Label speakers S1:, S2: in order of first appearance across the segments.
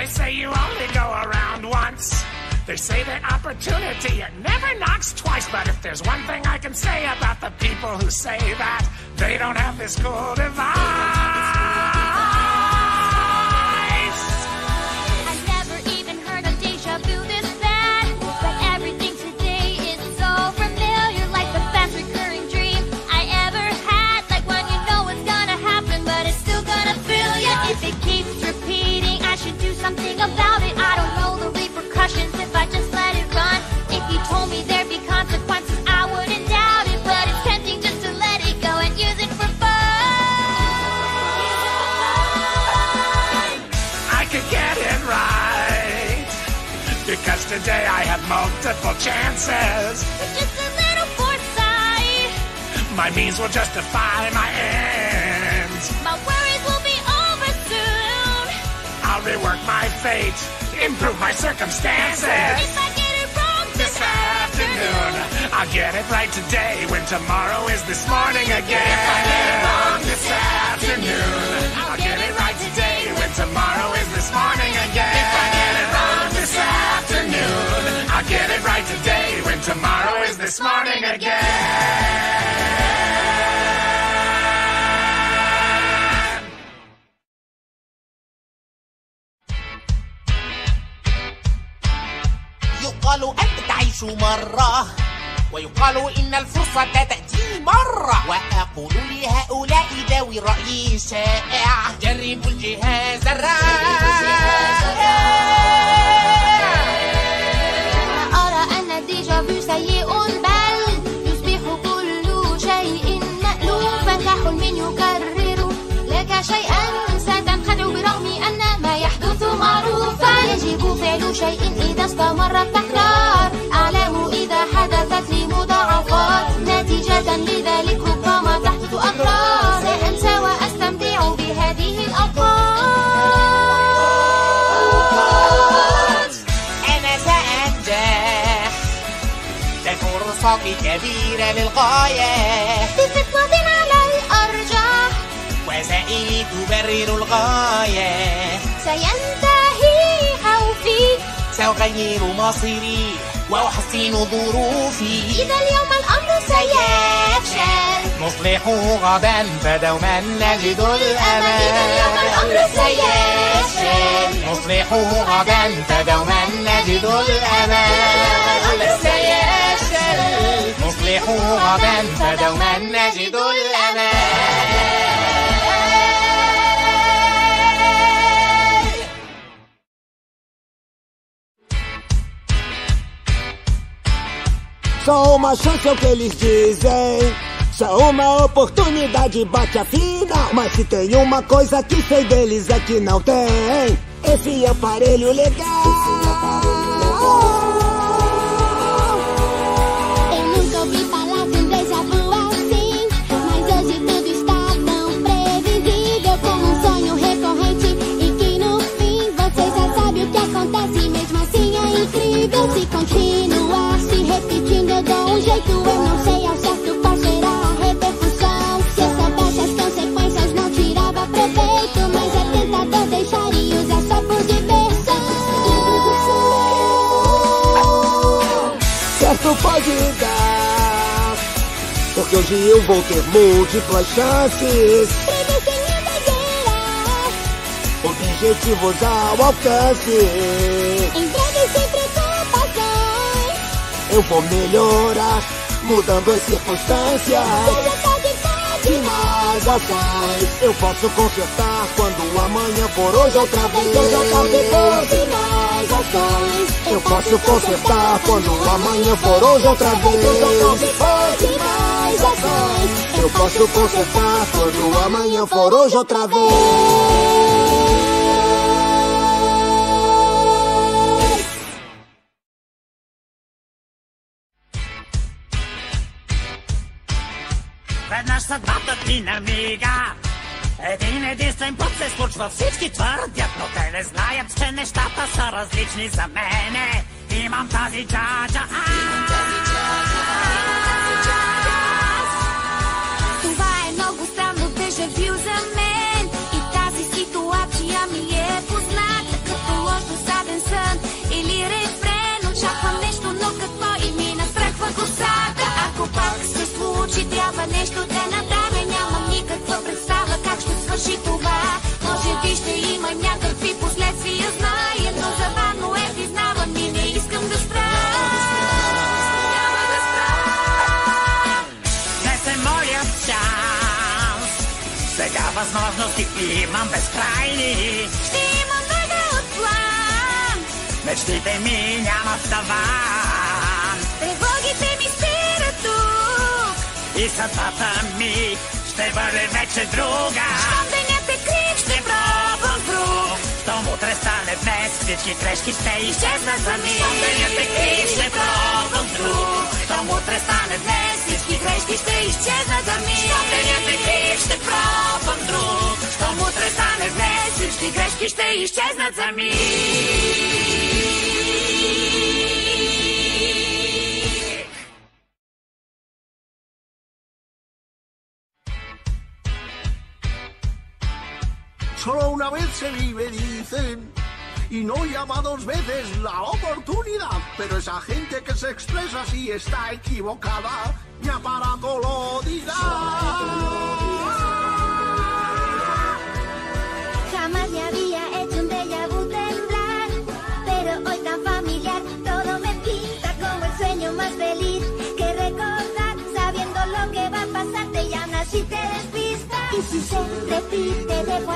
S1: They say you only go around once. They say that opportunity it never knocks twice. But if there's one thing I can say about the people who say that, they don't have this cool device.
S2: Today I
S1: have multiple chances.
S2: With just a little foresight,
S1: My means will justify my ends.
S2: my worries will be over soon.
S1: I'll rework my fate, improve my circumstances.
S2: If I get it wrong
S1: This afternoon, I'll get it right today when tomorrow is this morning again. If I get it wrong this morning again.
S3: يقال أنت تعيش مرة ويقال إن الفرصة تأتي مرة. وأقول لهؤلاء ذوي الرأي الشائع جربوا الجهاز الرائع.
S2: شيئا ستنخدع برغم أن ما يحدث معروفا. يجب فعل شيء إذا استمر التكرار أعلم إذا حدثت لي مضاعفات. نتيجة لذلك ربما تحدث أضرار سأنسى وأستمتع بهذه الأوقات
S3: أنا سأنجح. الفرصة كبيرة للغاية. وسائلي تبرر الغاية.
S2: سينتهي خوفي.
S3: سأغير مصيري وأحسن ظروفي.
S2: إذا اليوم الأمر سيفشل.
S3: نصلح غدا فدوما نجد
S2: إذا اليوم الأمر
S3: الأمل
S2: سيفشل.
S3: نصلح غدا فدوما نجد الأمل. سيفشل. نصلح غدا فدوما نجد الأمل.
S4: Só uma chance é o que eles dizem. Só uma oportunidade bate a final. Mas se tem uma coisa que sei deles é que não tem. Esse aparelho legal.
S2: Eu hoje eu
S4: vou ter múltiplas chances.
S2: Prêmio sem exagerar
S4: Objetivos ao alcance.
S2: Em breve sem preocupações
S4: Eu vou melhorar, mudando as circunstâncias.
S2: Você pode, pode
S4: De mais ações, eu posso consertar quando amanhã for hoje outra vez.
S2: De mais ações
S4: Eu posso consertar quando amanhã for hoje outra vez.
S2: De mais ações
S4: Eu posso consertar quando amanhã for hoje outra vez.
S1: Веднъж съдбата ти намига. Един единствен път се случва, всички твърдят, но те не знаят, че нещата са различни за мене. Имам тази джаджа,
S2: Това
S5: ще свърши това Може би ще има някакви последствия, зная Но забавно е, признавам и не искам да спра Няма да спра
S3: Днес е моят шанс. Сега възможности имам безкрайни.
S5: Ще имам веда от план
S3: Мечтите ми нямат таван.
S5: Тревогите ми спират тук
S3: И съдбата ми ще бъде вече друга. ale bezpiecznie treści tej się zasadzi. Sądzenie techniczne prowadzą dróg, to mutre stane bezpiecznie treści tej się zasadzi. Sądzenie techniczne prowadzą dróg, to mutre stane bezpiecznie treści tej się zasadzi.
S6: Solo una vez se vive, dicen. Y no llama dos veces la oportunidad. Pero esa gente que se expresa así está equivocada. Mi aparato lo dirá.
S5: Jamás me había hecho un déjà vu temblar Pero hoy tan familiar Todo me pinta como el sueño más feliz Que recordar Sabiendo lo que va a pasarte Y aún así te despistas Y si se repite Debo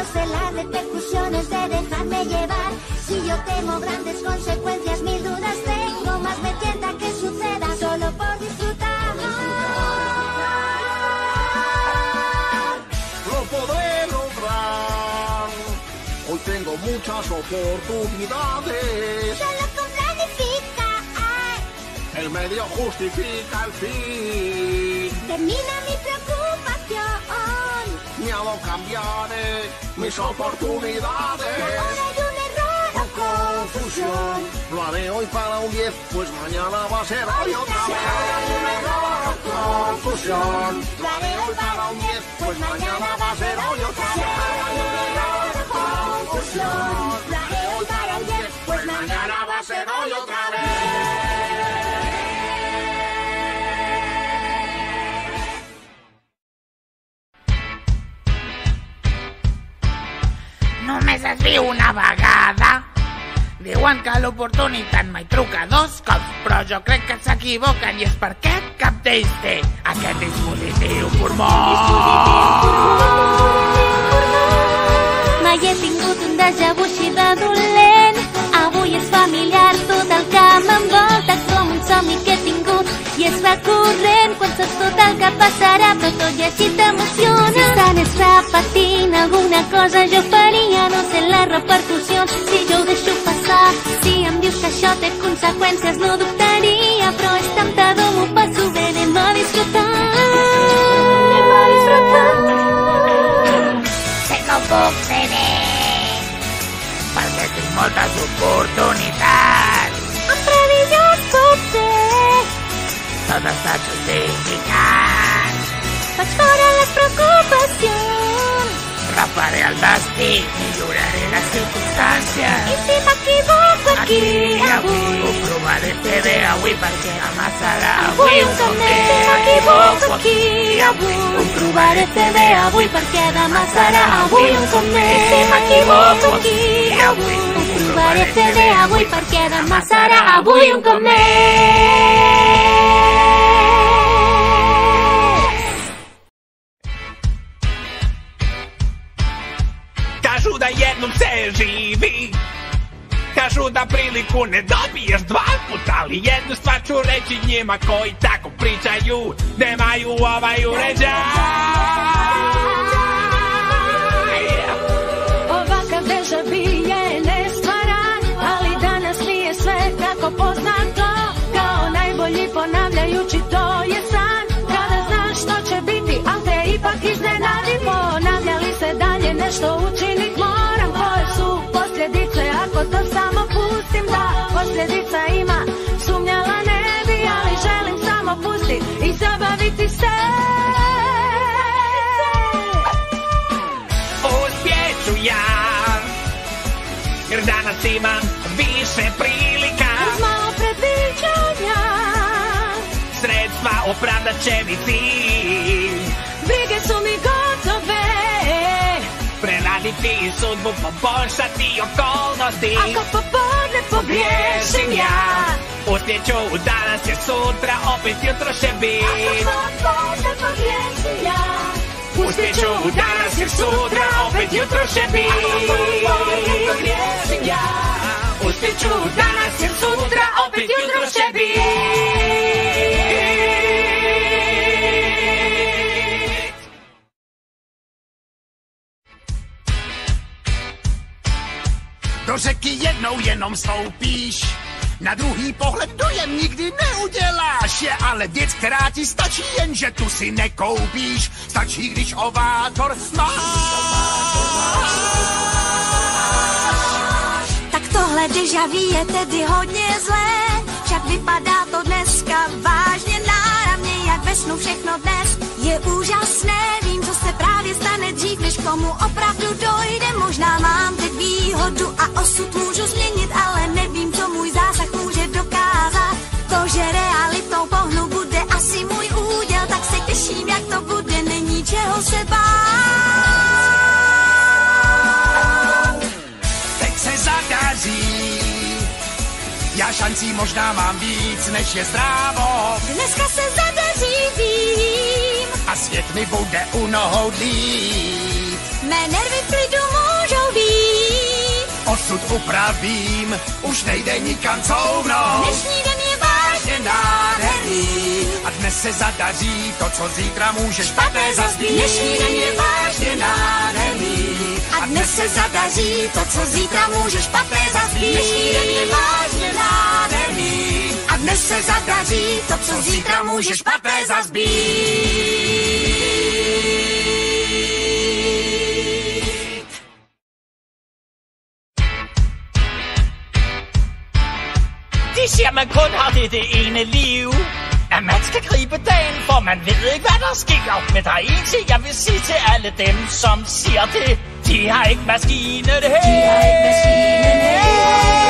S5: No sé las repercusiones de dejarme llevar Si yo temo grandes consecuencias Mil dudas tengo Más me tienta que suceda Solo por disfrutar
S6: Lo podré lograr. Hoy tengo muchas oportunidades.
S5: Solo con planificar
S6: El medio justifica el fin.
S5: Termina mi preocupación.
S6: Miedo cambiaré mis oportunidades.
S5: Un confusión.
S6: Lo haré hoy para un 10, pues mañana va a ser hoy otra vez. Confusión.
S5: Lo haré hoy para un 10, pues mañana va a ser hoy otra vez. Confusión. Lo haré hoy para un 10, pues mañana va a ser hoy otra vez.
S3: Només es viu una vegada. Diuen que l'oportunitat mai truca dos cops, però jo crec que s'equivoquen i és perquè cap d'ells té aquest dispositiu pulmó.
S5: Mai he tingut un déjà és recurrent quan saps tot el que passarà però tot i així t'emociona. Si alguna cosa jo faria, no sé les repercussions si jo ho deixo passar. Si em dius que això no dubtaria, però és temptador, m'ho passo bé, anem a disfrutar. Anem a disfrutar.
S3: Tot està justificat.
S5: Vaig fora les preocupacions
S3: Refaré el destí, milloraré les
S5: I
S3: circumstàncies.
S5: si m'equivoco aquí,
S3: Aquí, avui, provaré fer bé avui perquè serà
S5: Avui un més si m'equivoco aquí, avui Ho provaré fer bé avui perquè demà serà avui un cop més Si m'equivoco aquí, avui Ho provaré fer bé avui perquè demà serà avui un cop més
S7: živi. Kažu da priliku ne dobiješ dva puta Ali jednu stvar ću reći njima koji tako pričaju. Nemaju ovaj uređaj.
S8: Ovakav deja vu je nestvaran, ali danas nije sve tako poznato. Kao najbolji ponavljajući to je san, kada znaš što će biti, al te ipak iznenadi. Ponavljali se dalje, nešto učinit zabaviti se.
S7: Jer danas imam više prilika.
S8: Uz malo predviđanja.
S9: Oprandacie mi film
S8: Brige su mi gotowe
S9: Preladi sudbu poboljšati okolnosti.
S8: Ako popodne pogriješim ja
S9: utečou, udá nás je sutra, opět jutro
S8: šebí.
S9: Utečou, udá nás je sutra, opět jutro šebí. Utečou, udá je sutra, opět jutro šebí.
S7: Do řeky jednou jenom stoupíš na druhý pohled dojem nikdy neuděláš. Je ale věc, která ti stačí, jenže tu si nekoupíš. Stačí, když ovátor máš.
S5: Tak tohle deja je tedy hodně zlé, však vypadá to dneska vážně náramně, jak ve snu všechno dnes je úžasné. Vím, co se právě stane dřív, než k tomu opravdu dojde. Možná mám teď výhodu a osud můžu změnit, ale nevím, co můj zásah může dokázat. To, že realitou pohnu bude asi můj úděl, tak se těším, jak to bude, není čeho se bát.
S7: Teď se zadaří, já šancí možná mám víc, než je zdrávo.
S5: Dneska se zadaří, vím,
S7: A svět mi bude u nohou dlít.
S5: mé nervy v klidu můžou být.
S7: Osud upravím, už nejde nikam couvnout.
S5: Dnešní den
S7: nádherný. A dnes se zadaří to, co zítra může špatné zazbít.
S5: Dnešní den je
S7: vážně nádherný.
S5: A dnes se zadaří to, co zítra může špatné zazbít. Dnešní den je vážně nádherný.
S7: A dnes se zadaří to, co zítra může špatné zazbít.
S9: Siger, man kun har det det ene liv. At man skal gribe dagen, for man ved ikke, hva der sker. Men der er en ting, jeg vil si til alle dem, som sier det. De har ikke maskinen her. De har ikke maskinen
S5: Nej,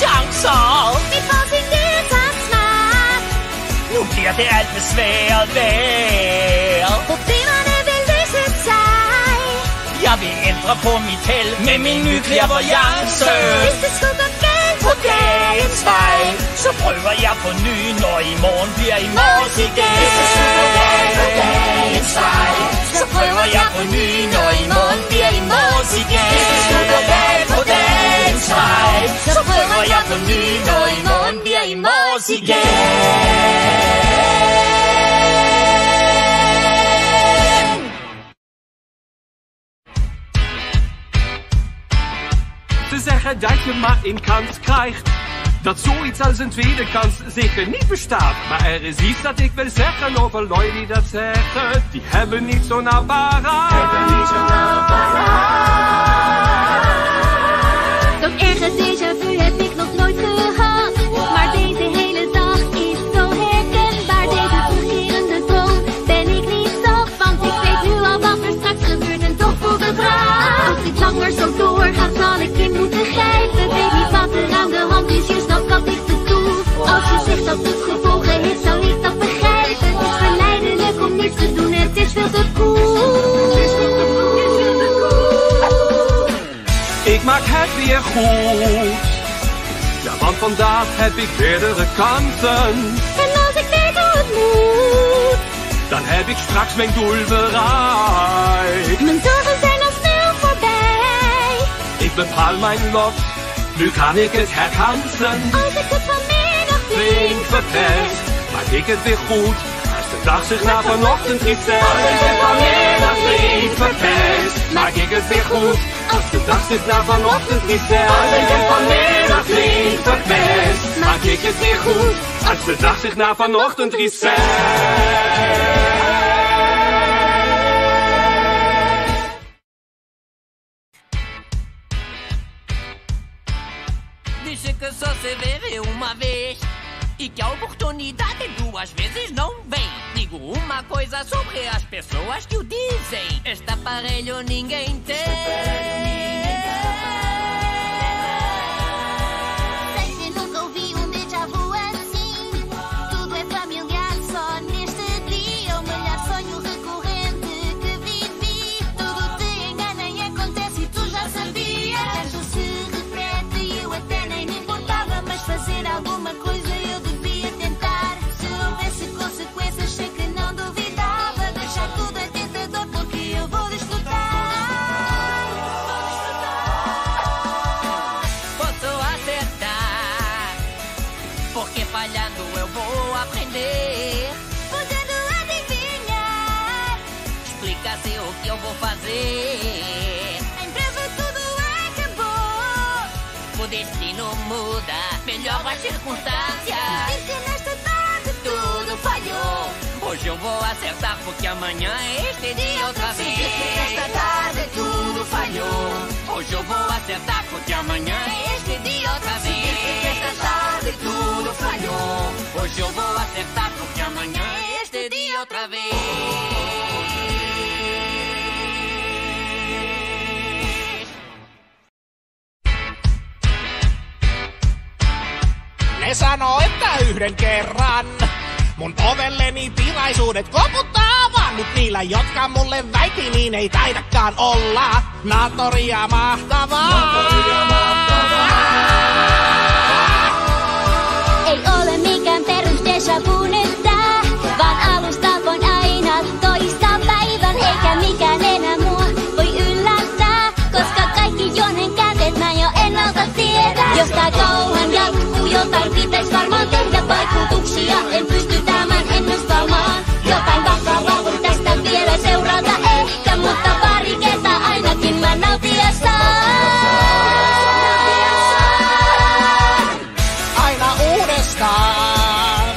S9: chancer.
S5: Vi får tak snart
S9: Nu blir det alt besværet værd.
S5: Problemene vil løse seg.
S9: Jeg vil ændre på mitt held med min nye clairvoyance.
S5: Hvis det skulle gå galt
S9: på dagens vei, Så prøver jeg på ny, når i morgen bliver i morges igen Hvis det skulle gå galt på dagens vei, Så prøver jeg på ny, når i morgen bliver i morges igen Hvis det skulle gå galt på dagens vei, Så igen
S10: Ze zeggen dat je maar één kans krijgt. Dat zoiets als een tweede kans zeker niet bestaat. Maar er is iets dat ik wil zeggen over lui die dat zeggen. Die hebben niet zo'n apparaat. Hebben niet zo'n
S5: erge déjà vu dat het gevolgen heeft, zou ik dat begrijpen Het is verleidelijk om niets te doen, het is veel te cool
S10: Ik maak het weer goed. Ja, want vandaag heb ik meerdere kansen.
S5: En als ik weet hoe het moet
S10: Dan heb ik straks mijn doel bereikt.
S5: Mijn zorgen zijn al snel voorbij.
S10: Ik bepaal mijn lot. Nu kan ik het herkansen.
S5: Als ik het vanmiddag
S10: Flink verpest. Maak ik het weer goed. Als de dag zich na vanochtend reset. Als ik vanmiddag niet verpest, maak ik het weer goed. Als de dag zich na vanochtend reset. Als ik het vanmiddag niet verpest, maak ik het weer goed. Als de dag zich na vanochtend reset.
S11: Disse que só se vive uma vez e que a oportunidade duas vezes não vem. Digo uma coisa sobre as pessoas que o dizem: Este aparelho ninguém tem. Circunstâncias.
S5: Diz que nesta tarde
S11: Tudo falhou. Hoje eu vou acertar porque amanhã é este dia outra vez.
S5: Esta tarde
S11: Tudo falhou. Hoje eu vou acertar porque amanhã é este dia outra vez.
S5: Esta tarde
S11: Tudo falhou. Hoje eu vou acertar porque amanhã é este dia outra vez.
S2: Ne sanoo, että yhden kerran mun ovelleni tilaisuudet koputtavan. Mut niillä, jotka mulle väitti, niin ei taidakaan olla. Naattoria mahtavaa.
S5: Ei ole mikään perus nyt tää, vaan alusta voin aina toistaa päivän, eikä mikään enää mua voi yllättää, koska kaikki jonen kädet mä jo ennalta tiedän. Jos tää kauan jatkuu, jotain pitäis varmaan tehdä vaikutuksia, en pysty tämän ennustamaan. Jotain vakavaa voi tästä vielä seurata ehkä, mutta pari kertaa ainakin mä nautia saan.
S2: Aina uudestaan.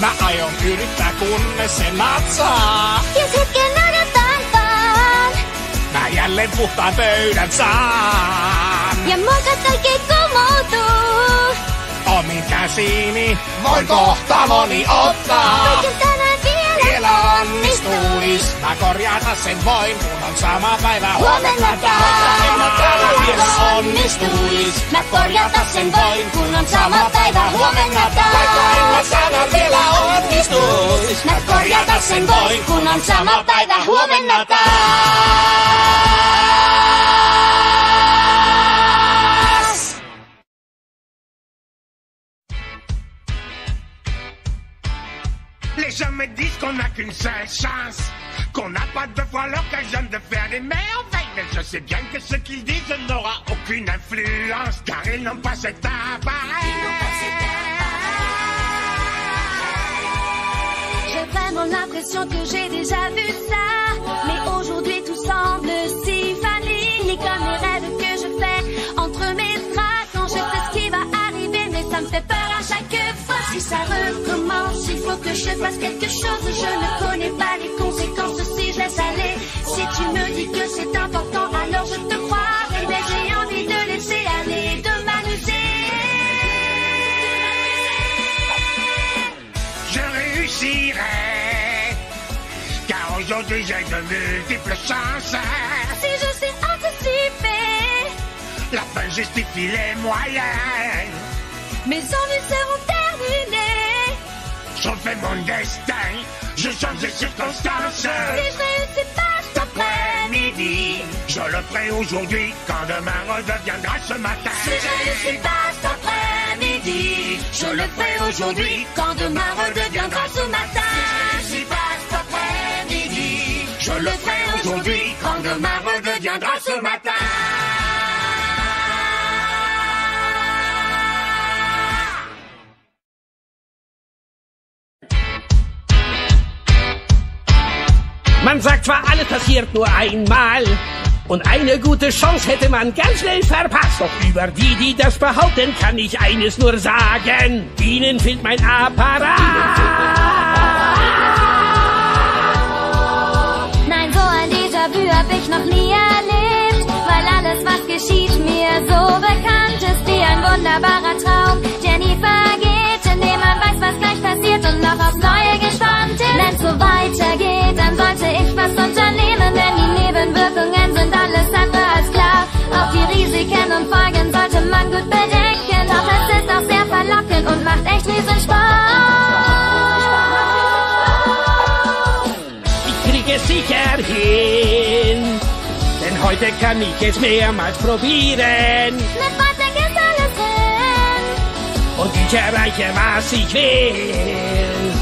S2: Mä aion yrittää, kunnes se natsaa.
S5: Jos hetken odotan vaan.
S2: Mä jälleen puhtaan pöydän saan.
S5: Ja muokat oikein komoutuu.
S2: Omin käsiini voin kohtaloni ottaa.
S5: Kaiken tänään vielä.
S2: Vielä onnistuis, mä korjata sen voin, kun on sama päivä. Huomenna taas. Vielä onnistuis, mä korjata sen voin, kun on sama päivä. huomenna taas. Vaikka en mä sano vielä onnistuis, mä korjata sen voin, kun on sama päivä. Huomenna taas.
S1: Les gens me disent qu'on n'a qu'une seule chance, qu'on n'a pas deux fois l'occasion de faire des merveilles. Mais je sais bien que ce qu'ils disent n'aura aucune influence, car ils n'ont pas cet appareil.
S8: J'ai vraiment l'impression que j'ai déjà vu ça. Mais aujourd'hui tout semble si vanille. Comme les rêves que je fais entre mes draps. Quand je sais ce qui va arriver, mais ça me fait peur à chaque fois. Si ça recommence, il faut que je fasse quelque chose. Je ne connais pas les conséquences si je laisse aller. Si tu me dis que c'est important, alors je te crois. Mais j'ai envie de laisser aller, de m'amuser.
S1: Je réussirai, car aujourd'hui j'ai de multiples chances.
S8: Si je sais anticiper.
S1: La fin justifie les moyens.
S8: Mes envies seront terminées.
S1: Je fais mon destin, je change les circonstances.
S8: Si je réussis pas,
S1: Cet après-midi, je le ferai aujourd'hui quand demain redeviendra ce matin.
S8: Si je ne suis pas cet après-midi,
S1: je le ferai aujourd'hui
S8: quand demain redeviendra ce matin.
S1: Si je ne suis pas cet après-midi, je le ferai aujourd'hui quand demain redeviendra ce matin.
S12: Man sagt zwar, alles passiert nur einmal. Und eine gute Chance hätte man ganz schnell verpasst. Doch über die, die das behaupten, kann ich eines nur sagen. Ihnen fehlt mein Apparat.
S5: Nein, so ein Déjà-vu hab ich noch nie erlebt, weil alles, was geschieht, mir so bekannt ist wie ein wunderbarer Traum, passiert und noch aufs Neue gespannt ist. Wenn's so weitergeht, dann sollte ich was unternehmen, denn die Nebenwirkungen sind alles andere als klar. Auch die Risiken und Folgen sollte man gut bedenken, doch es ist auch sehr verlockend und macht echt riesen Spaß.
S12: Ich krieg es sicher hin. Denn heute kann ich es mehrmals probieren. Und ich erreiche, was ich will.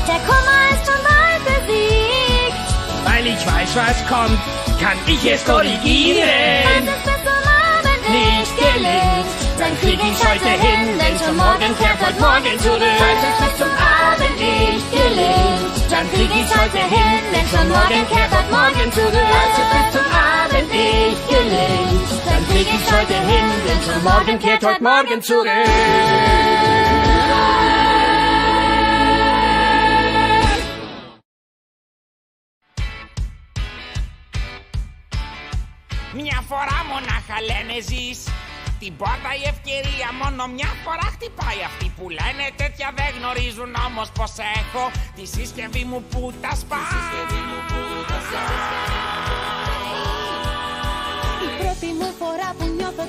S5: Der Kummer ist schon bald besiegt.
S12: Weil ich weiß, was kommt, kann ich es korrigieren.
S5: Falls es bis zum Abend
S12: Nicht gelingt, dann krieg ich's heute hin, denn schon morgen kehrt heute Morgen zurück. Falls es bis zum Abend nicht gelingt, dann krieg ich's heute hin, denn schon morgen kehrt heute Morgen zurück. Falls es bis zum Abend nicht gelingt, dann krieg ich's heute hin, denn schon morgen kehrt heute Morgen zurück.
S3: Μια φορά μονάχα λένε ζεις. Την πόρτα η ευκαιρία μόνο μια φορά χτυπάει. Αυτοί που λένε τέτοια δεν γνωρίζουν όμως πως έχω Τη σύσκευή μου που τα σπάει.
S8: Η πρώτη μου φορά που νιώθω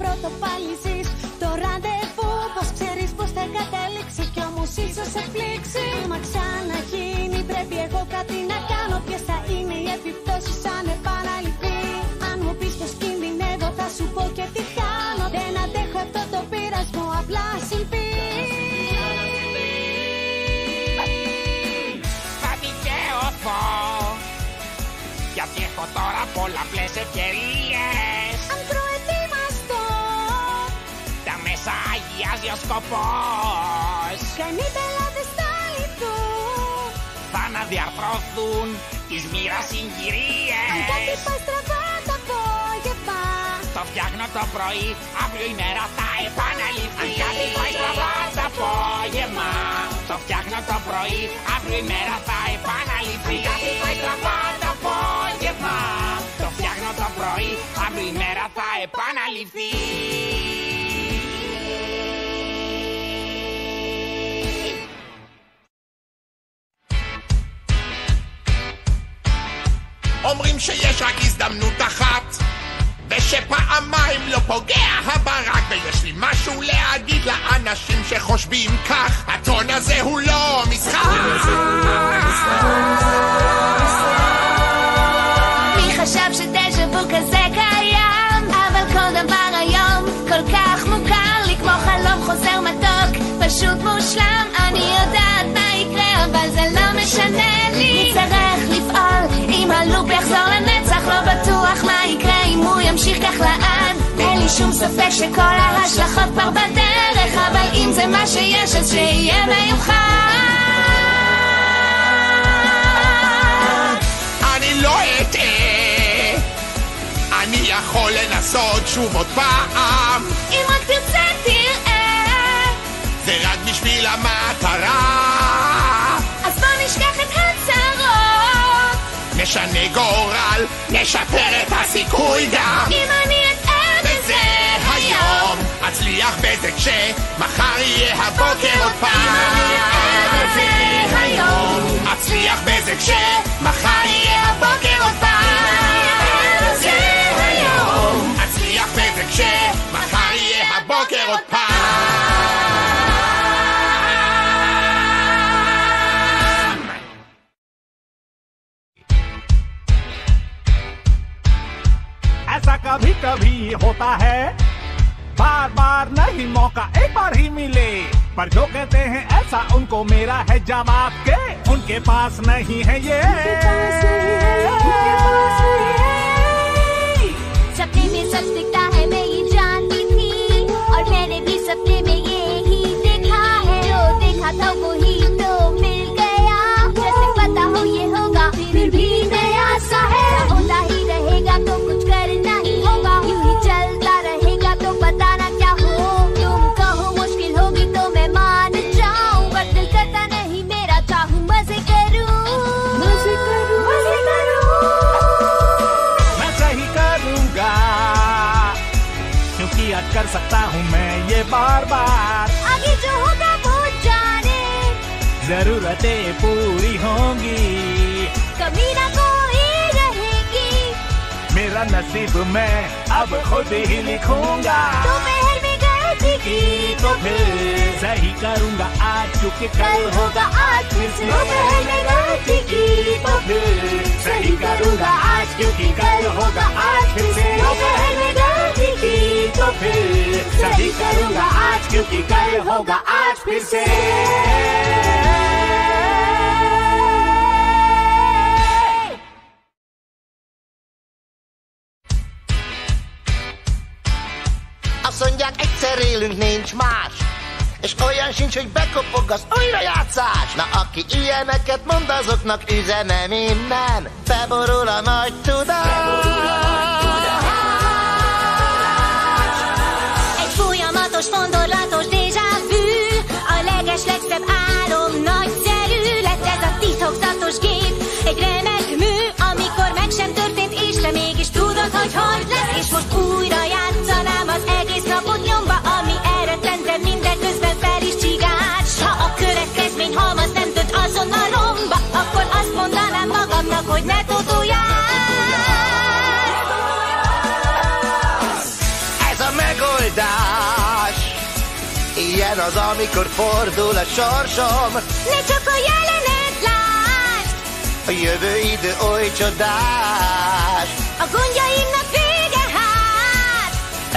S8: πρώτο πάλι ζεις. Το ραντεβού Πως ξέρεις πως θα καταλήξει Κι όμως ίσως σε πλήξει. Μα ξαναγίνει πρέπει εγώ κάτι να κάνω. Ποιες θα είναι οι επιπτώσεις αν επαναληφθεί. Αν μου πεις πως κινδυνεύω θα σου πω και τι κάνω. Δεν αντέχω αυτό το πειρασμό απλά συμβεί.
S3: Θα δικαιωθώ. Γιατί έχω τώρα πολλαπλές ευκαιρίες μέσα αγιάζει ο σκοπός
S8: Κανεί πελάτες θα λυθούν
S3: Θα αναδιαρθρωθούν της μοίρας
S8: Αν κάτι
S3: συγκυρίες
S8: πάει στραβά το απόγευμα
S3: Το φτιάχνω το πρωί, αύριο η μέρα θα επαναληφθεί. Αν κάτι πάει στραβά το απόγευμα. Το φτιάχνω το πρωί, αύριο η μέρα θα επαναληφθεί. Αν κάτι πάει στραβά το απόγευμα. Το φτιάχνω το πρωί, αύριο η μέρα θα επαναληφθεί.
S7: אומרים שיש רק הזדמנות אחת ושפעמיים לא פוגע הברק ויש לי משהו להגיד לאנשים שחושבים כך. הטון הזה הוא לא משחק.
S5: מי חשב שדז'ה וו כזה קיים? אבל כל דבר היום כל כך מוכר לי כמו חלום חוזר מתוק פשוט מושלם שום ספק שכל ההשלכות כבר בדרך אבל אם זה מה שיש אז שיהיה מיוחד.
S7: אני לא אטעה אני יכול לנסות שוב עוד פעם.
S5: אם רק תרצה תראה.
S7: זה רק בשביל המטרה.
S5: אז בוא נשכח את הצרות.
S7: נשנה גורל, נשפר את הסיכוי גם.
S5: אם אני
S7: אצליח בזה כשמחר יהיה הבוקר עוד פעם
S5: וזה היום
S7: אצליח בזה כשמחר יהיה הבוקר עוד פעם זה היום אצליח בזה כשמחר יהיה הבוקר עוד פעם
S13: ऐसा कभी कभी होता है बार बार नहीं मौका एक बार ही मिले। पर जो कहते हैं, ऐसा उनको मेरा है जवाब के। उनके पास नहीं है ये।
S5: सपने में सच दिखता है
S13: बार बार
S8: आगे जो होगा वो जाने।
S13: जरूरतें पूरी होंगी।
S8: कमी ना कोई रहेगी।
S13: मेरा नसीब मैं अब खुद ही लिखूँगा।
S8: तो दोपहर में गलती की
S13: तो फिर सही करूँगा आज क्योंकि कल होगा आज फिर से तो
S8: दोपहर में गलती की
S13: तो फिर सही करूँगा आज क्योंकि कल होगा आज फिर से तो
S8: दोपहर में की
S13: तो फिर सही करूंगा आज क्योंकि कल होगा आज फिर से
S14: Azt mondják, egyszer élünk, nincs más. És olyan sincs, hogy bekopog az újrajátszás. Na, aki ilyeneket mond, azoknak üzenem innen. Beborul a nagy tudás.
S8: Folyamatos, fondorlatos déjà vu. A leges, legszebb álom nagyszerű Lett ez a titokzatos gép. Egy remek mű Amikor meg sem történt és te mégis tudod, hogy hogy lesz. És most újra játszanám az egész napot nyomva Ami elrettentebb mindeközben fel is csigált S ha a következmény halmaz nem dönt azonnal romba Akkor azt mondanám magamnak, hogy ne totoljál
S14: az, amikor fordul a sorsom.
S8: Ne csak a jelenet lásd
S14: A jövő idő oly csodás.
S8: A gondjaimnak vége hát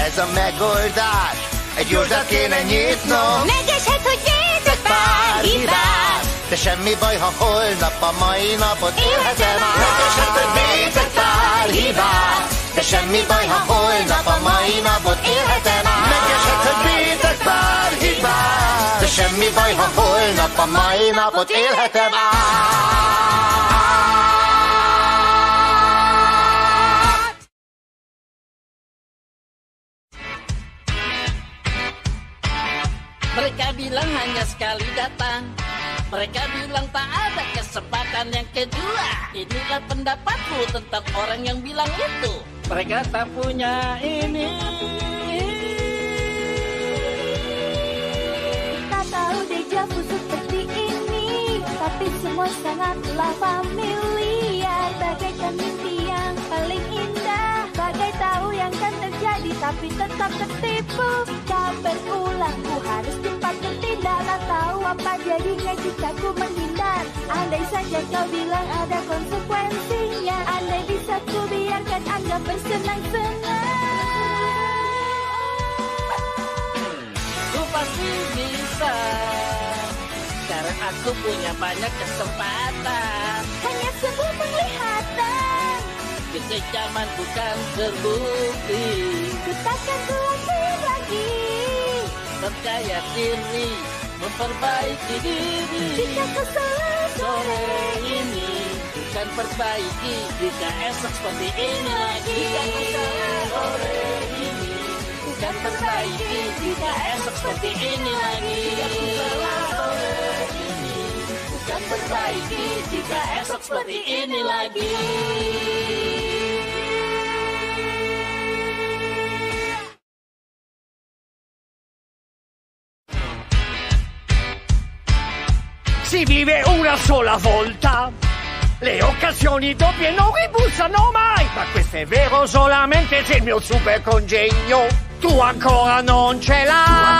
S14: Ez a megoldás. Egy jósdát kéne nyitnom.
S8: Megeshet, hogy vétek pár hibát
S14: De semmi baj, ha holnap a mai napot élhetem át. Megeshet, hogy vétek pár hibát. De semmi baj, ha holnap a mai napot élhetem De semmi baj, ha holnap a mai napot élhetem át.
S15: Mereka bilang hanya sekali datang. Mereka bilang tak ada kesempatan yang kedua. Inilah pendapatku tentang orang yang bilang itu. Mereka tak punya ini
S8: tahu deja vu seperti ini Tapi semua sangatlah familiar. Bagaikan mimpi yang paling indah Bagai tahu yang kan terjadi Tapi tetap tertipu. Kau berulang Ku harus cepat bertindak Tak tahu apa jadinya jika ku menghindar. Andai saja kau bilang ada konsekuensinya Andai bisa ku biarkan anggap bersenang-senang
S15: bisa Karena aku punya banyak kesempatan.
S8: Hanya sebuah penglihatan.
S15: Kekejaman bukan terbukti.
S8: Ku takkan kuatir lagi
S15: Percaya diri Memperbaiki diri.
S8: Jika ku salah
S15: Sore ini Bukan perbaiki. Jika esok seperti ini lagi
S8: Jika ku salah
S15: Sore ini Bukan perbaiki Jika esok seperti ini lagi Bukan perbaiki Jika esok seperti ini lagi
S3: Si vive una sola volta. Le occasioni doppie non ribussano mai. Ma questo è vero solamente se il mio super congegno tu ancora non ce l'hai.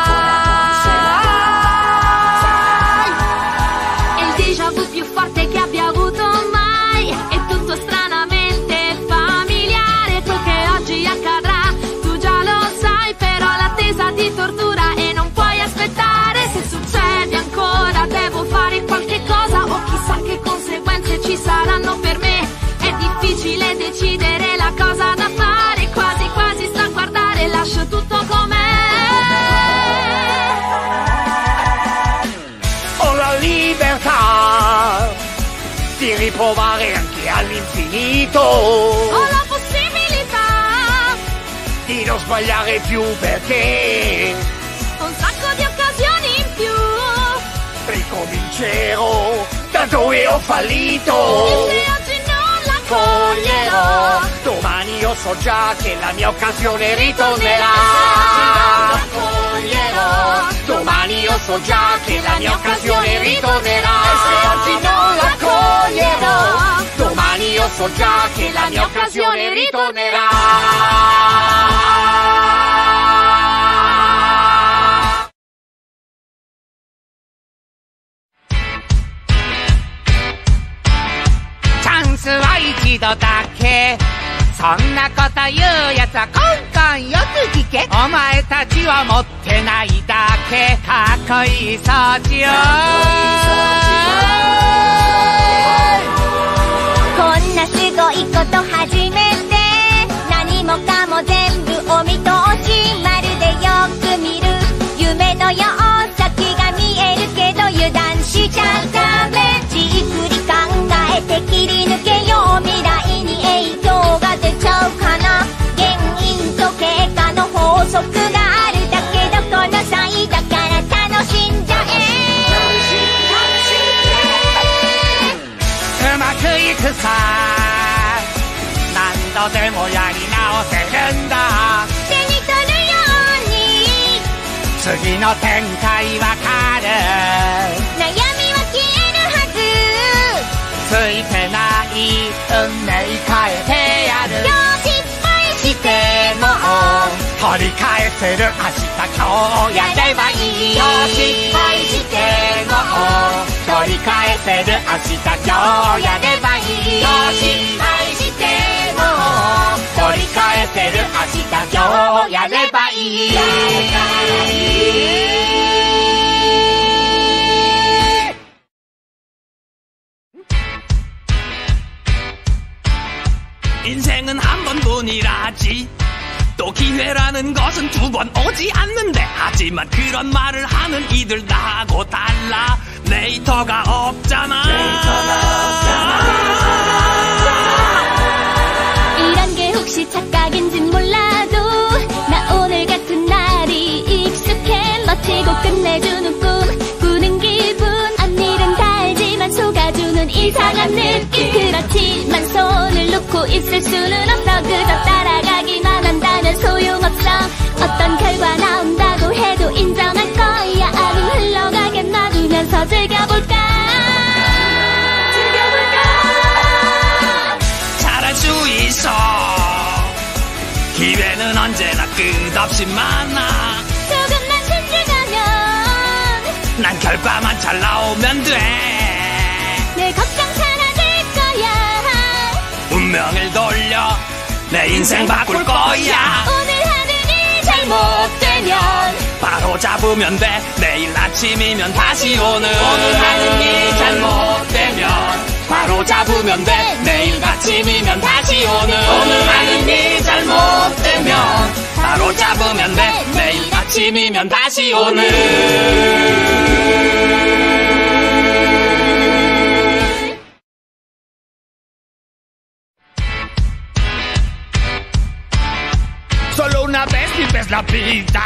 S8: È il déjà vu più forte che abbia avuto mai. È tutto stranamente familiare. Quel che oggi accadrà Tu già lo sai Però l'attesa ti tortura E non puoi aspettare. Se succede ancora Devo fare qualche cosa O chissà che conseguenze ci saranno per me. È difficile decidere la cosa da fare Lascio tutto com'è
S3: Ho la libertà di riprovare anche all'infinito.
S8: Ho la possibilità
S3: Di non sbagliare più perché
S8: Un sacco di occasioni in più
S3: ricomincerò da dove ho fallito.
S8: E se oggi non la
S3: Coglierò, domani io so già che la mia occasione ritornerà.
S8: Coglierò
S3: so già che la mia occasione ritornerà. E se oggi non la coglierò, domani io so già che la mia occasione ritornerà. スは一度だけ。そんなこと言うやつはコンコンよく聞け。お前たちは持ってないだけ。かっこいい装置を。
S5: こんなすごいこと初めて。何もかも全部お見通し。まるでよく見る。夢のよう先が見えるけど油断しちゃダメ。に影響が出ちゃうかな。原因と経過の法則があるだけどこの際だから楽しんじゃえ。
S3: うまくいくさ。何度でもやり直せるんだ。
S5: 手に取るように。
S3: 次の展開わかるり返せる明日今日やればいいよ。失敗しても取り返せる明日今日やればいいよ。失敗しても取り返せる明日今日やればいい
S9: 기회라는 것은 두 번 오지 않는데 하지만 그런 말을 하는 이들 나하고 달라. 네이터가 없잖아.
S5: 이런 게 혹시 착각인진 몰라도 나 오늘 같은 날이 익숙해. 멋지고 끝내주는 꿈 이상한 느낌. 그렇지만 손을 놓고 있을 수는 없어. 그저 따라가기만 한다면 소용없어. 어떤 결과 나온다고 해도 인정할 거야. 아님 흘러가게 놔두면서 즐겨볼까? 즐겨볼까?
S9: 잘할 수 있어. 기회는 언제나 끝없이 많아.
S5: 조금만 신중하면
S9: 난 결과만 잘 나오면 돼 운명을 돌려 내 인생 바꿀 거야.
S5: 오늘 하는 일 잘못되면
S9: 바로 잡으면 돼. 내일 아침이면 다시 오는 오늘 하는 일 잘못되면 바로 잡으면 돼. 내일 아침이면 다시 오는 오늘 하는 일 잘못되면 바로 잡으면 돼. 내일 아침이면 다시 오는
S3: la vida.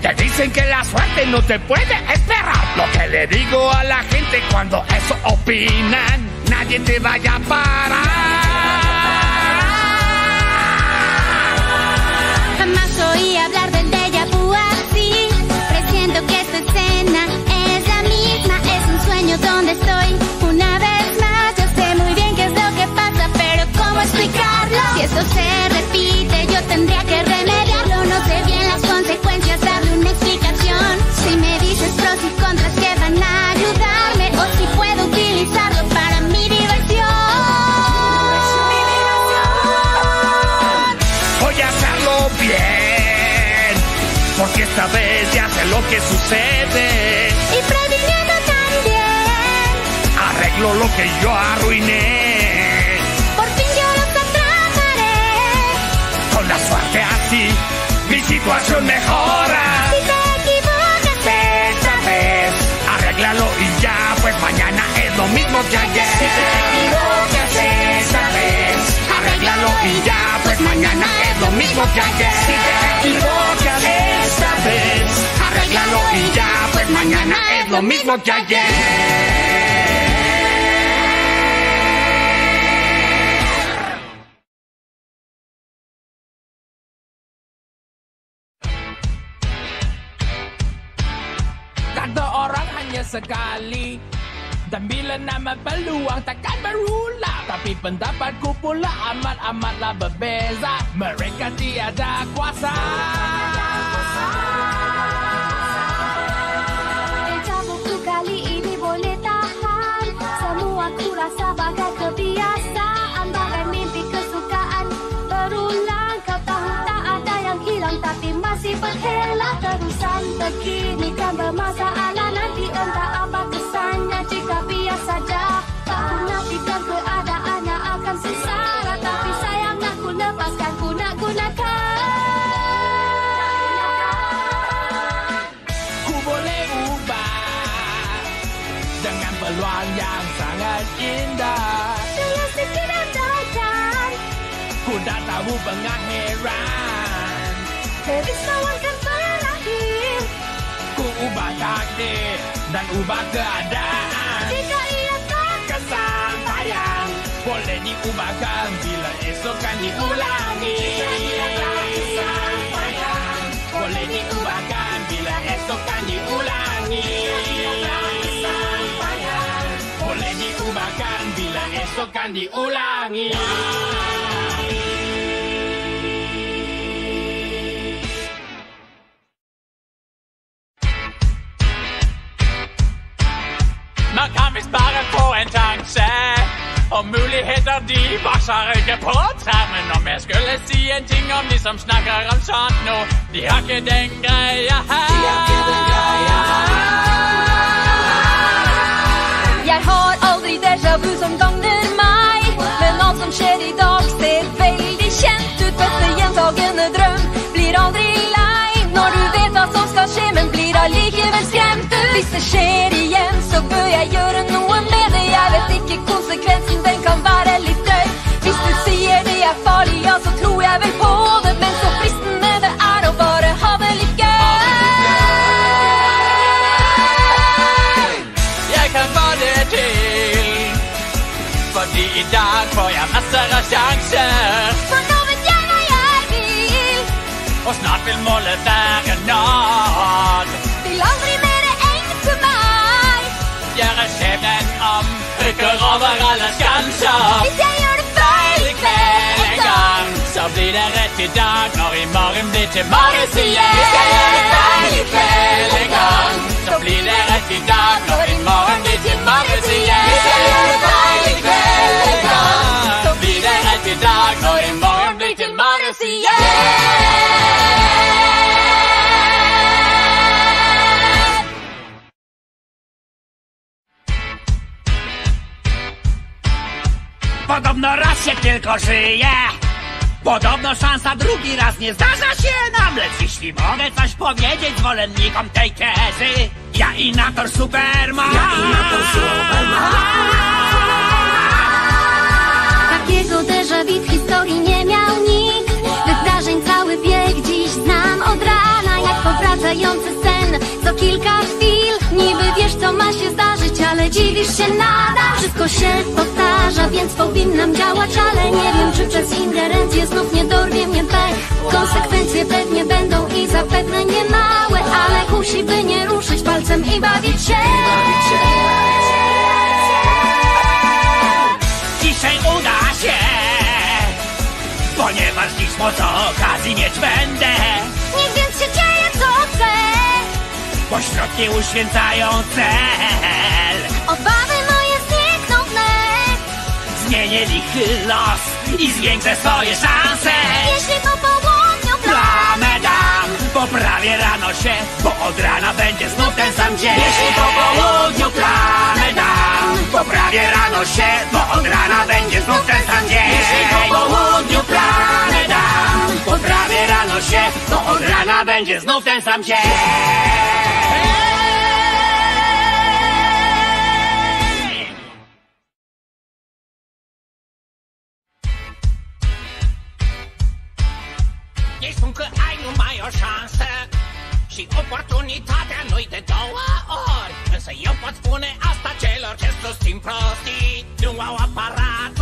S3: Te dicen que la suerte no te puede esperar. Lo que le digo a la gente cuando eso opinan, nadie te vaya a parar.
S5: Jamás oí hablar del déjà vu así Presiento que esta escena es la misma Es un sueño donde estoy una vez más Yo sé muy bien qué es lo que pasa Pero ¿cómo explicarlo? Si esto se que
S3: sucede.
S5: Y previniendo también
S3: Arreglo lo que yo arruiné.
S5: Por fin yo los atraparé
S3: Con la suerte así, mi situación mejora.
S5: Si te equivocas
S3: esta vez, arréglalo y ya, pues mañana es lo mismo que ayer. Si te equivocas esta vez, arréglalo y ya, pues mañana es lo mismo que ayer. Si te equivocas esta vez, arréglalo y ya, pues mañana es lo mismo que ayer.
S2: sekali. Dan bila nama peluang takkan berulang. Tapi pendapatku pula amat-amatlah berbeza. Mereka tiada kuasa
S5: masih berhelak Terusan begini kan bermasalah Nanti entah apa kesannya. Jika biar saja Aku nafikan keadaannya akan sengsara. Tapi sayang aku lepaskan Ku nak gunakan.
S2: Ku boleh ubah Dengan peluang yang sangat indah.
S5: Dengan sikit andaikan
S2: Ku tak tahu pengakhiran
S5: Kerisauan kan berakhir
S2: Ku ubah takdir Dan ubah keadaan.
S5: Jika ia tak
S2: Kesampaian Boleh diubahkan Bila esok kan diulangi. Boleh diubahkan Bila esok kan diulangi. Boleh diubahkan Bila esok kan diulangi
S9: Man kan vi bare få en sjanse. Og muligheter de vokser ikke på termen om jeg skulle si en ting om de som snakker om sånt nå, de har ikke den greia her.
S5: Jeg har aldri déjà vu som gagner meg. Men alt som skjer i dag, ser veldig kjent ut. Beste gjentagende drøm blir aldri lei. Når du vet hva som skal skje, men allikevel skremt ut. Hvis det skjer igjen, så bør jeg gjøre noe med det. Jeg vet ikke konsekvensen, den kan være litt drøy. Hvis du sier det er farlig, ja, så tror jeg vel på det. Men så fristende det er å bare ha det litt gøy.
S9: Jeg kan få det til. Fordi i dag får jeg masser av sjanser.
S5: For nå vet jeg hva jeg vil.
S9: Og snart vil målet være nådd. Over alle skanser.
S5: Hvis jeg gjør det feil i kveld
S9: en gang, så blir det rett i dag når i morgen blir til morges igjen.
S5: Hvis.
S1: Podobno raz się tylko żyje. Podobno szansa drugi raz nie zdarza się nam Lecz jeśli mogę coś powiedzieć zwolennikom tej tezy Ja inator Superman. Ja inator Superman.
S5: Takiego déjà vu w historii nie miał nikt. Wydarzeń cały bieg dziś znam od rana Jak powracający sen. Co kilka chwil Niby wiesz co ma się zdarzyć, ale dziwisz się nadal Wszystko się powtarza, więc powinnam działać Ale nie wiem czy przez ingerencję znów nie dorwie mnie pech Konsekwencje pewnie będą i zapewne nie małe Ale kusi by nie ruszyć palcem i bawić się.
S1: Dzisiaj uda się Ponieważ dziś moc okazji mieć będę.
S5: Niech więc się dzieje co chce
S1: Bo środki uświęcają cel
S5: Obawy moje znikną wnet
S1: Zmienię lichy los I zwiększę swoje szanse.
S5: Jeśli po południu
S1: Plamę dam Poprawię rano się Bo od rana będzie znów ten sam dzień. Jeśli po południu plamę dam Poprawię rano się Bo od rana będzie znów ten sam dzień. Jeśli po południu plamę dam Poprawię rano się Bo od rana będzie znów ten sam dzień Și oportunitatea nu-i de două ori. Însă eu pot spune asta celor ce susțin prostii. Nu au aparatul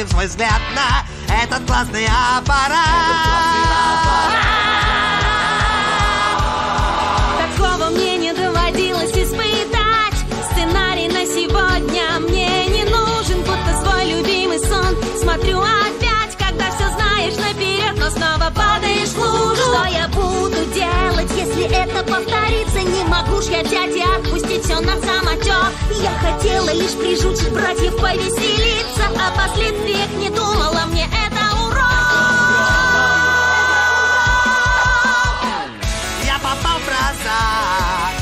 S1: бросив свой взгляд на этот классный
S5: на
S16: самотек Я хотела лишь прижучить братьев повеселиться О последствиях не думала, мне это урок.
S1: Я попал в просак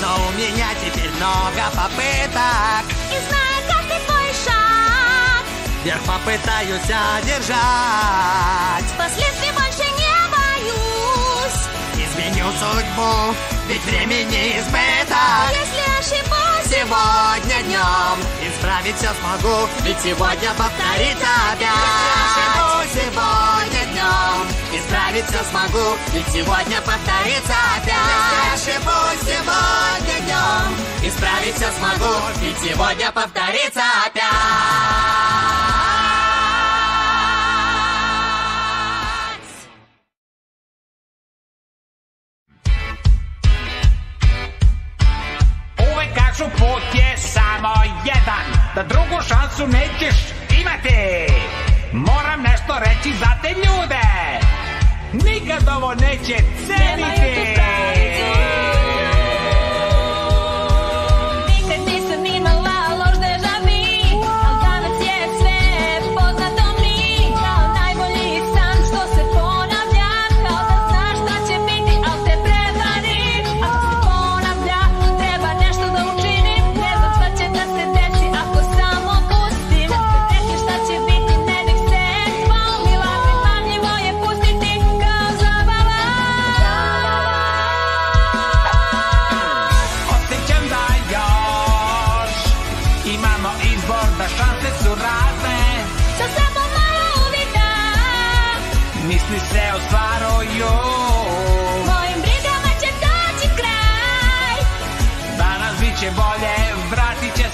S1: Но у меня теперь много попыток.
S16: И зная каждый твой шаг.
S1: Вверх попытаюсь одержать.
S16: Последствий
S1: Изменю судьбу, ведь времени избыток
S16: Если ошибусь
S1: Сегодня днем исправить все смогу Ведь сегодня повторится опять. Сегодня днем исправить все смогу Ведь сегодня повторится опять. Ошибусь сегодня днем Исправить все смогу Ведь сегодня повторится опять
S8: Da drugu šansu nećeš imati. Moram nešto reći za te ljude. Nikad ovo neće ceniti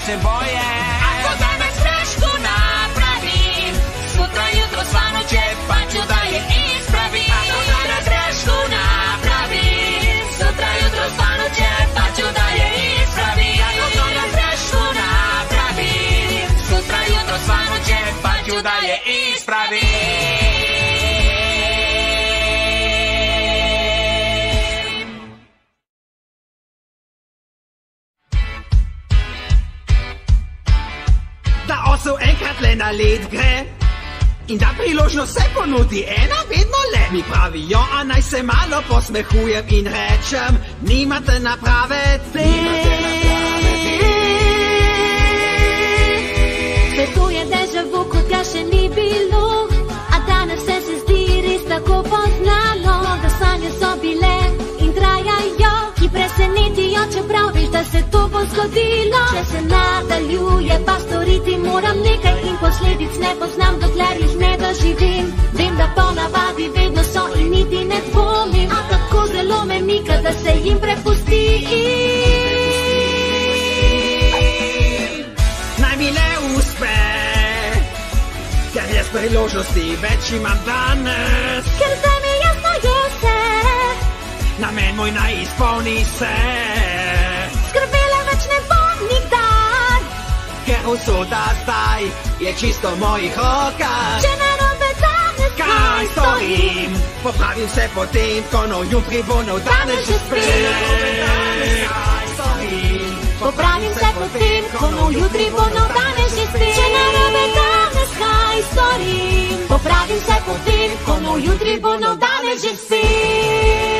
S5: se
S8: boje
S5: Ako danas grešku napravim Sutra jutro svano će pa ću da je ispravim Ako danas grešku napravim Sutra jutro svano će pa ću da je ispravim Ako danas grešku napravim
S8: Sutra jutro svano će pa ću da je ispravim
S17: Da osu enkrat le na led gre. In da priložnost se ponudi ena vedno le. Mi pravijo, a naj se malo posmehujem in rečem Nimate naprave te
S5: Svetuje deja vu, kot ga še ni bilo. A danes vse se zdi res tako poznano Da sanje so bile Ki presenetijo, čeprav veš, da se to bo zgodilo. Če se nadaljuje, pa storiti moram nekaj In posledic ne poznam, dokler jih ne doživim. Vem, da ponavadi vedno so in niti ne dvomim. A tako zelo me mika, da se jim prepustim
S17: Naj mi le uspe Ker jaz priložnosti več imam danes.
S5: Ker zdaj namen moj
S17: naj izpolni se. Skrbela
S8: več ne bom nikdar,
S17: ker usoda zdaj je čisto mojih
S8: rokah. Če narobe danes
S17: kaj storim, popravim se potem, ko nov jutri bo nov danes že spet.
S8: Popravim se potem, ko nov jutri bo nov danes že spet. Če narobe danes kaj storim, popravim se potem, ko nov jutri bo nov danes že spet.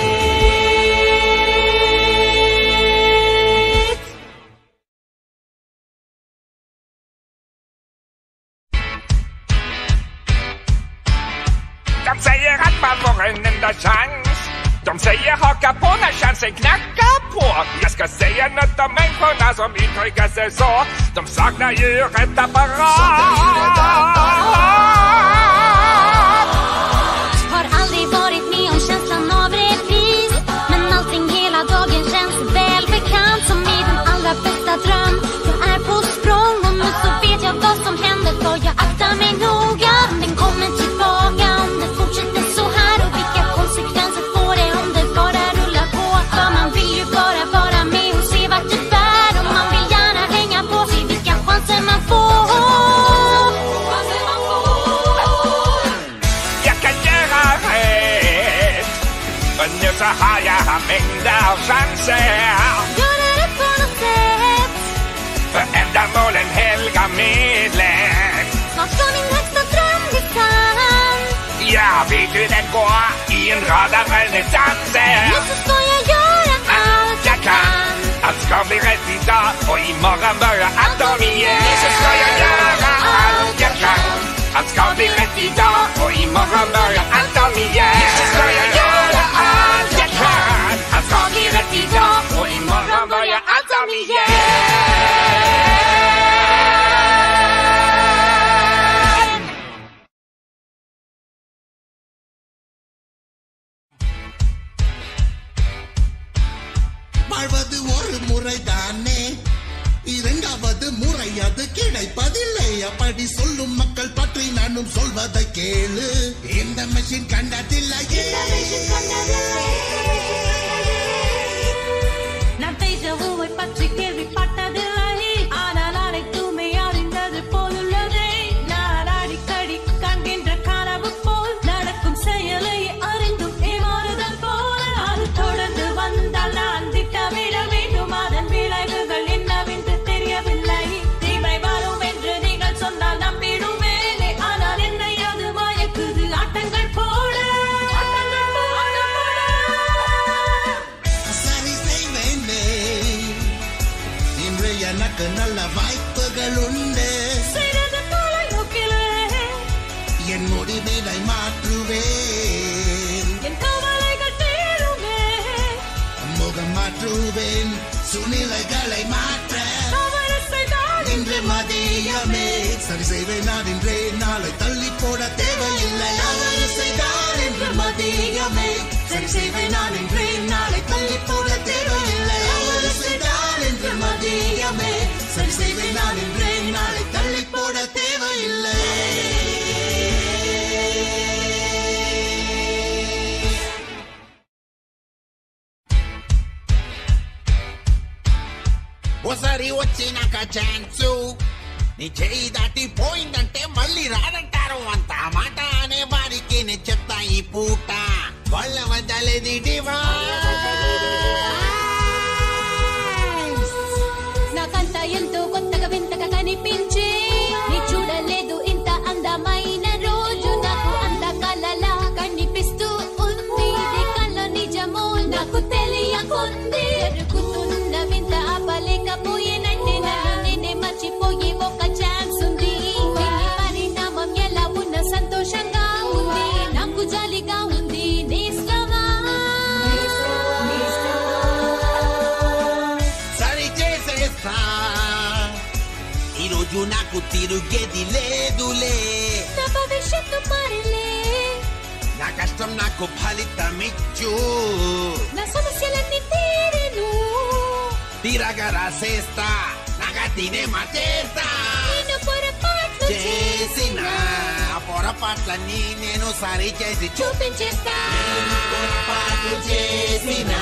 S5: gimnazjum, mint hogy kezdesz szó, tam szakna jöhet a pará. Arrangert. Gjorde det på noe sett.
S1: For endamålen helga midlet.
S5: Snart står min høgste drøm i sand.
S1: Ja, vet du den går i en rad av renessanse.
S5: Ja, så skal jeg gjøre alt
S1: jeg kan. Alt skal bli rett i dag, og i morgen bare alt om igjen. Så skal jeg gjøre alt jeg kan. Alt skal bli rett i dag, og i morgen bare
S14: alt om igjen. Så skal jeg கிடைப்பதில்லை அப்படி சொல்லும் மக்கள் பற்றி நானும் சொல்வதை கேளு. இந்த மெஷின் கண்டதில்லையே.
S8: நான் பற்றி கேள்விப்பட்ட
S14: சரி செய்வேன் நான் இன்றே நாளை தள்ளி போட தேவையில்லை தவறு செய்தால் இன்று மதியமே சரி செய்வேன் நான் இன்றே நாளை தள்ளி போட தேவையில்லை தவறு செய்தால் இன்று மதியமே சரி செய்வேன் நான் இன்றே நாளை தள்ளி போட தேவையில்லை
S7: ఒకసారి వచ్చినాక ఛాన్సు నీ చేయి దాటిపోయిందంటే మళ్ళీ రాదంటారు. అంత మాట అనే వారికి నేను చెప్తా ఈ పూట. వాళ్ళ వద్దలేది
S5: నాకంతా ఎంతో కొత్తగా వింతగా కనిపించే నాకు
S7: తిరుగేది లేదులే
S5: నా భవిష్యత్తు మారలే.
S7: నా కష్టం నాకు ఫలితమిచ్చు.
S5: నా సమస్యలన్నీ తీరెను.
S7: తీరగా రాసేస్తా నాగా తినే మార్చేస్తా
S5: నేను పొరపాట్లు
S7: చేసిన పొరపాటు
S14: పొరపాట్ల నీ నేను సరి చేసి చూపించేస్తా. పొరపాట్లు చేసిన.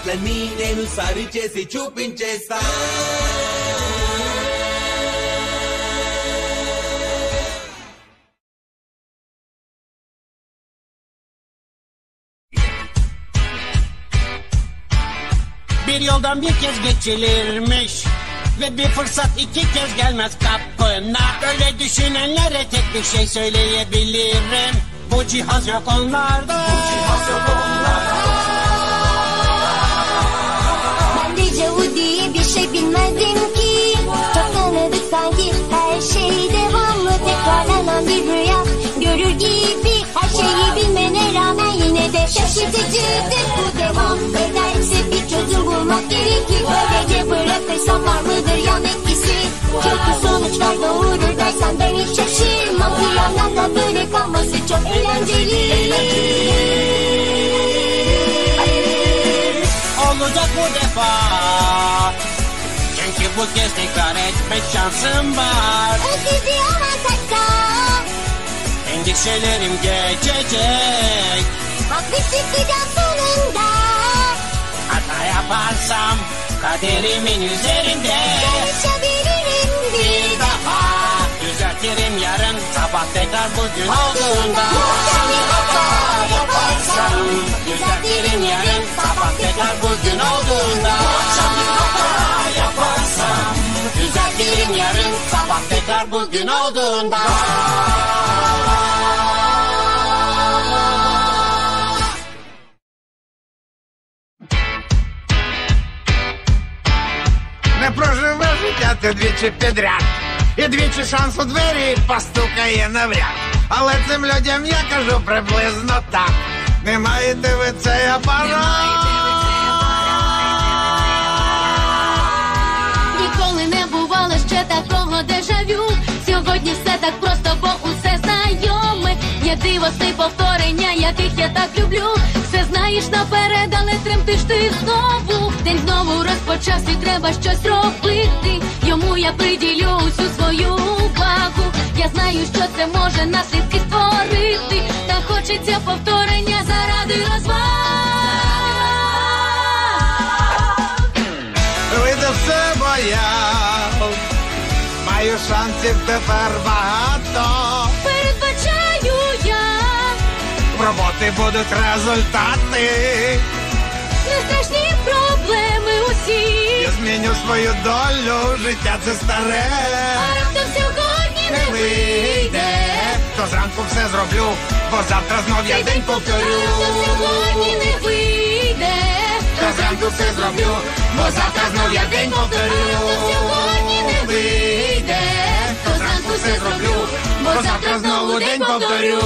S2: పొరపాట్లన్నీ నేను సరి చేసి చూపించేస్తా
S18: Bir yoldan bir kez geçilirmiş Ve bir fırsat iki kez gelmez kapına Öyle düşünenlere tek bir şey söyleyebilirim Bu cihaz yok onlarda Bu cihaz yok onlarda
S2: Tekrarlanan bir rüya Görür gibi. Her şeyi bilmene rağmen yine de şaşırtıcıdır bu devam ederse bir çözüm bulmak gerekir. Böylece bırakırsam var mıdır yan etkisi? Kötü sonuçlar doğurur dersen ben hiç şaşırmam. Bir yandan da böyle kalması çok eğlenceli.
S18: Olacak bu defa. Çünkü bu kez tekrar etmek şansım var.
S2: Ötesi olmasaksa
S18: Endişelerim geçecek.
S2: Haklı çıkacağım sonunda.
S18: Hata yaparsam kaderimin üzerinde.
S2: Yarışabilirim
S18: Bir daha. düzeltirim yarın sabah tekrar bugün olduğunda.
S2: Bir hata
S18: yaparsam düzeltirim yarın sabah tekrar bugün olduğunda. Bir hata yaparsam düzeltirim yarın sabah tekrar bugün olduğunda
S14: життя двічі підряд. І двічі шанс у двері постукає навряд. Але цим людям я кажу приблизно так. Не маєте ви цей апарат.
S8: Ніколи не бувало ще такого дежавю. Сьогодні все так просто, бо усе знайоме. Є дивости повторення, яких я так люблю. Все знаєш наперед, але тремтиш ти знову. День знову розпочався, і треба щось робити. Йому я приділю усю свою увагу. Я знаю, що це може наслідки створити. Та хочеться повторення заради розваг.
S14: Вийде все бояв. Маю шансів тепер багато. Роботи будуть результати.
S8: Не страшні проблеми усі.
S14: Я зміню свою долю, життя це старе.
S8: А раптом сьогодні не вийде.
S14: То зранку все зроблю, бо завтра знов я день повторю.
S8: Раптом сьогодні не вийде.
S14: То зранку все зроблю, бо завтра знов я день повторю.
S8: Раптом сьогодні не
S14: вийде. все зроблю, бо завтра знову день повторю.